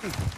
Hmm.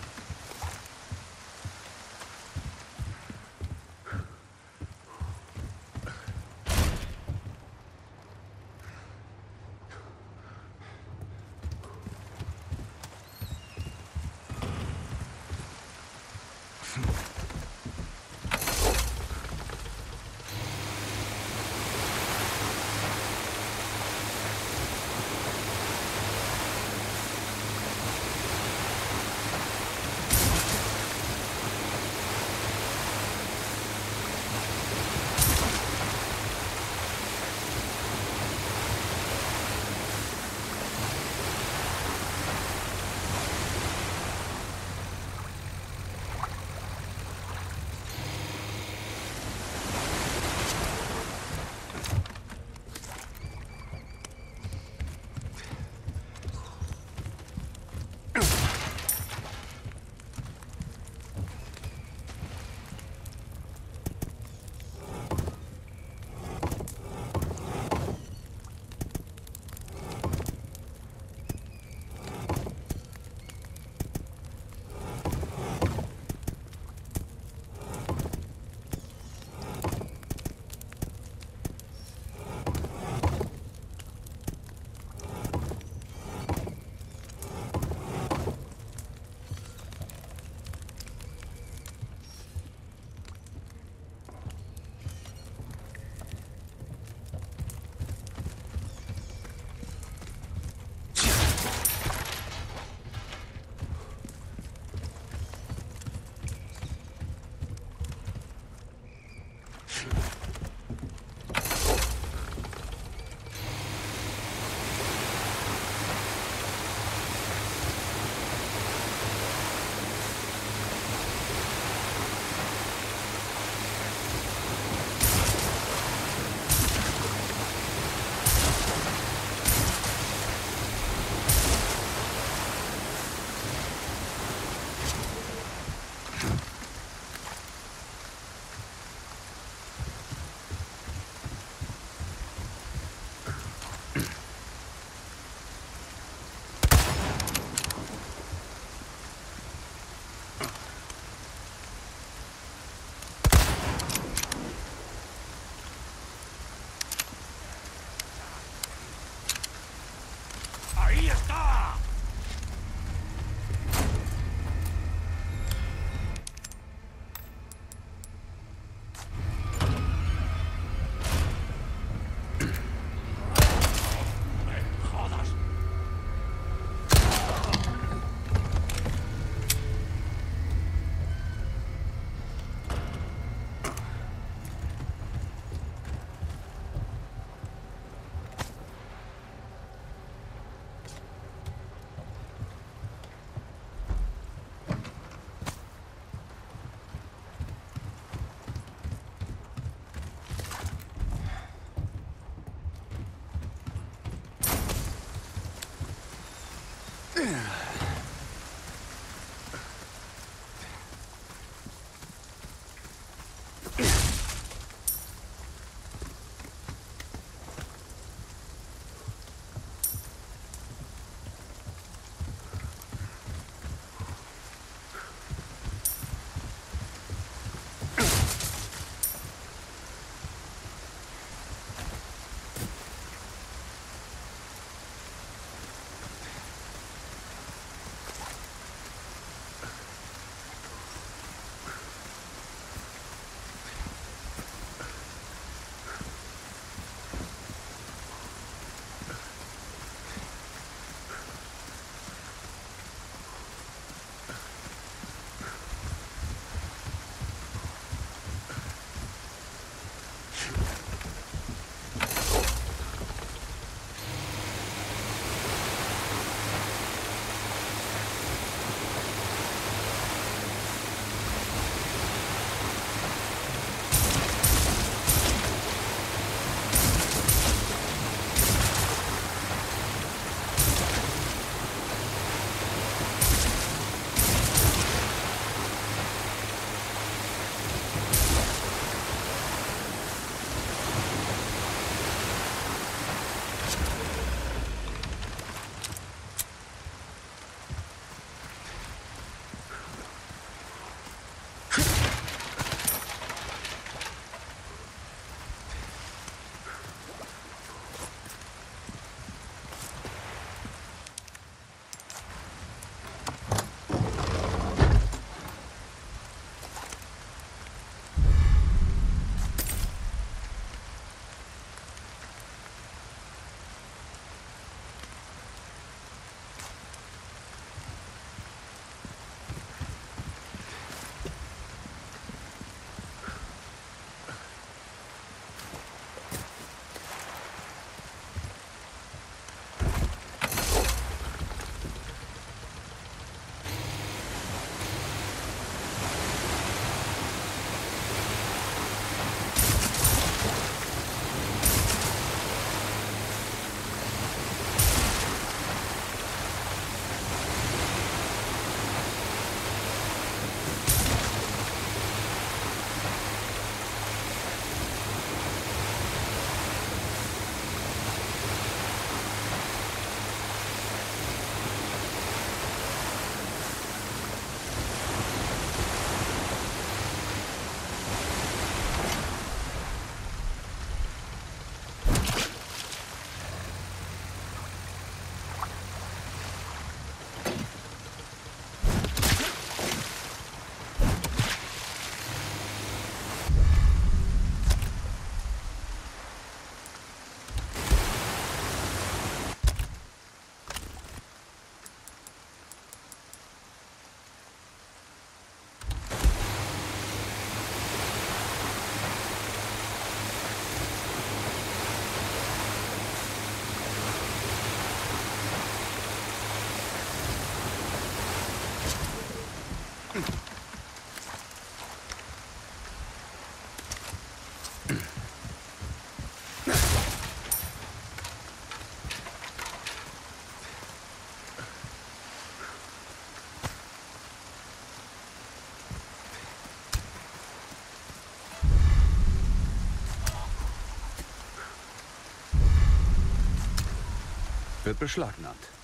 Wird beschlagnahmt.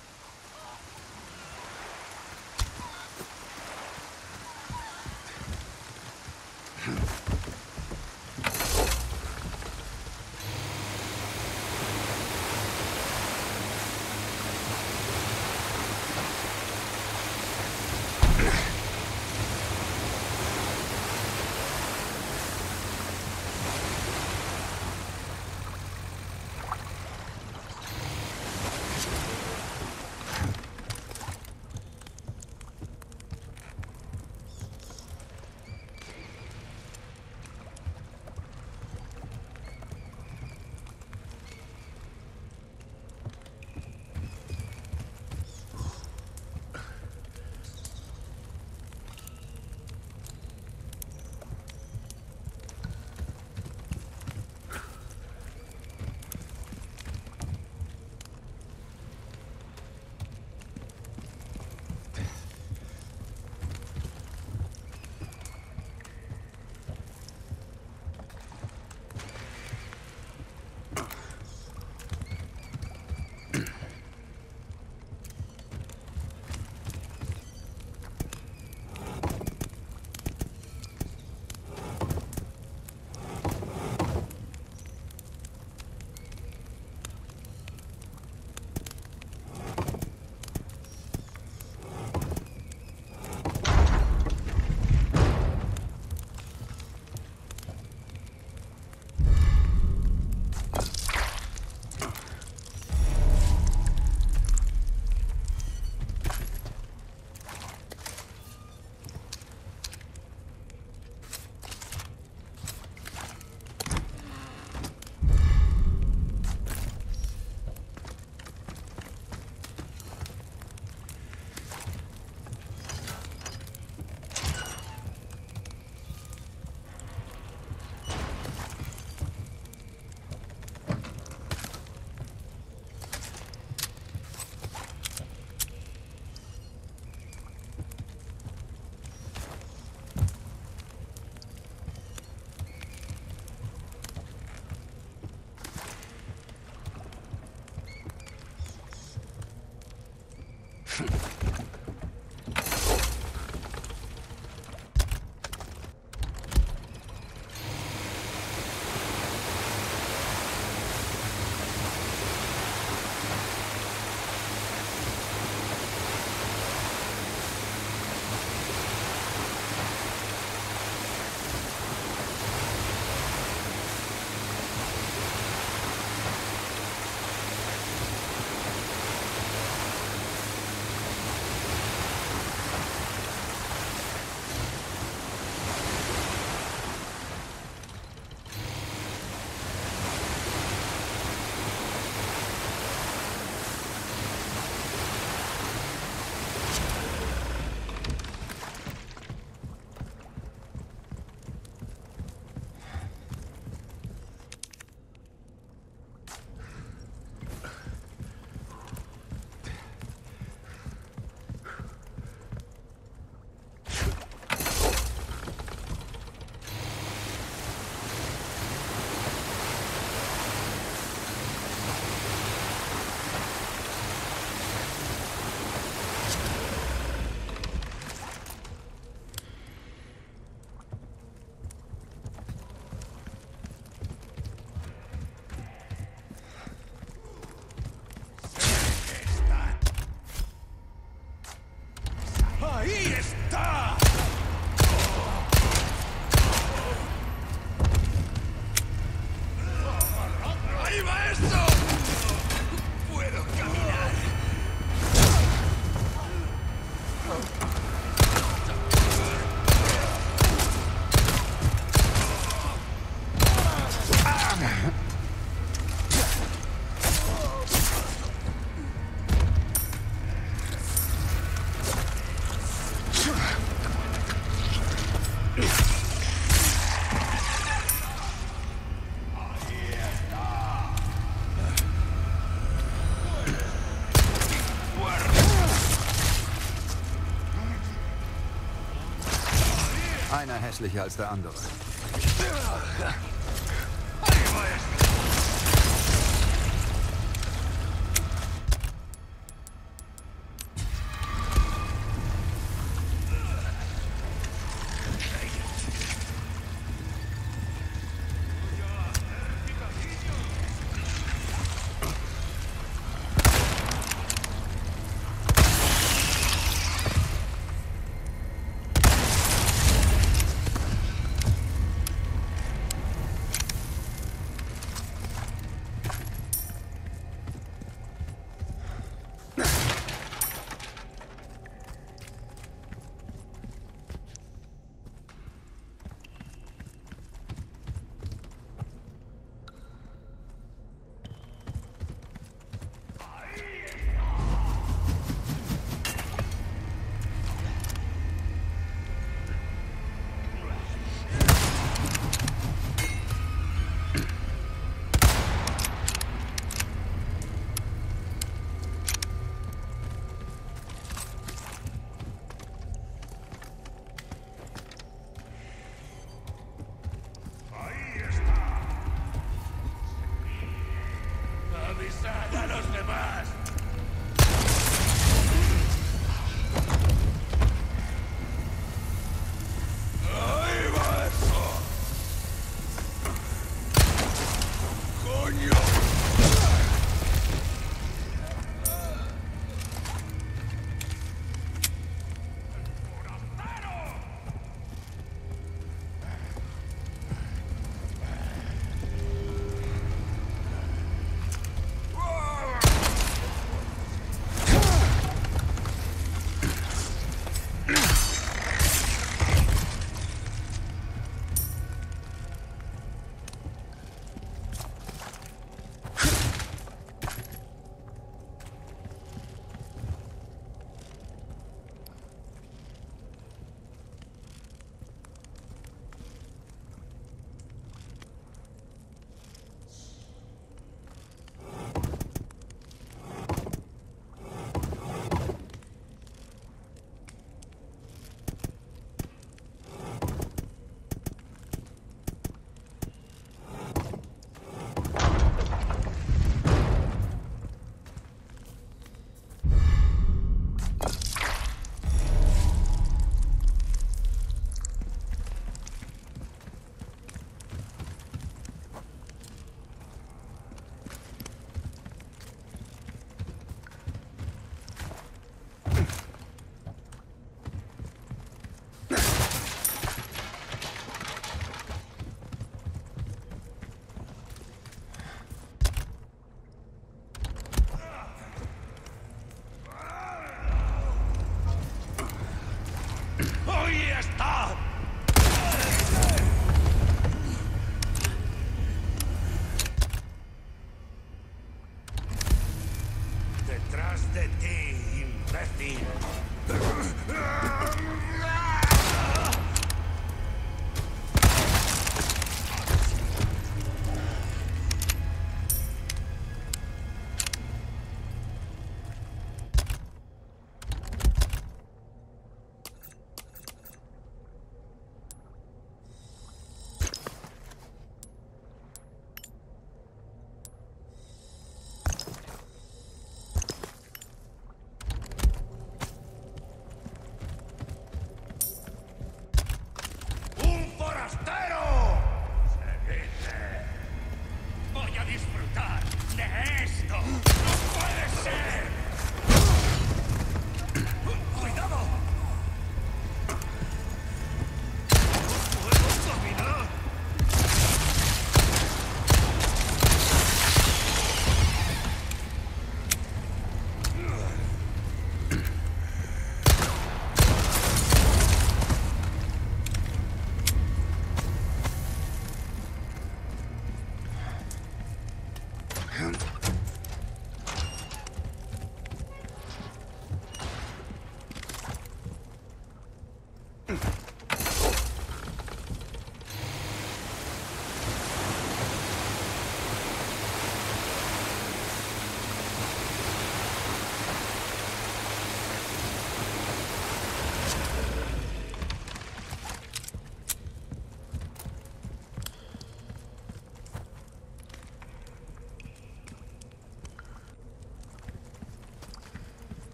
Einer hässlicher als der andere.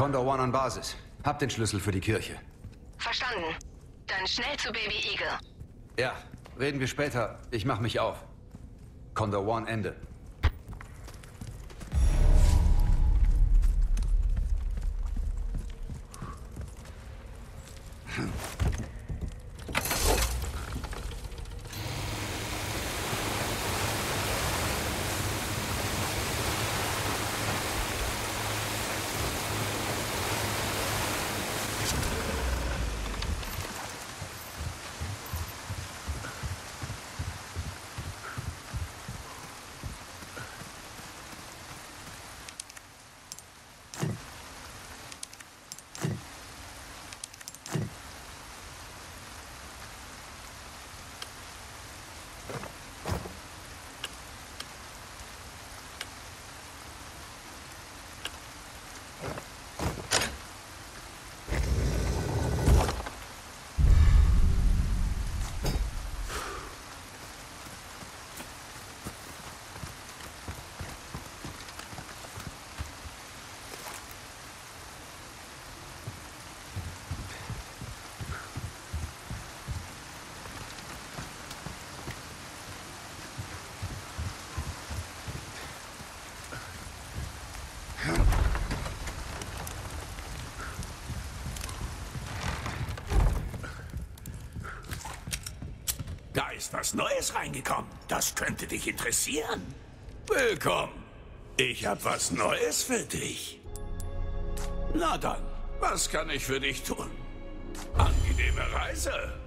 Condor One an Basis. Hab den Schlüssel für die Kirche. Verstanden. Dann schnell zu Baby Eagle. Ja, reden wir später. Ich mach mich auf. Condor One Ende. Ist was Neues reingekommen. Das könnte dich interessieren. Willkommen. Ich habe was Neues für dich. Na dann, was kann ich für dich tun? Angenehme Reise.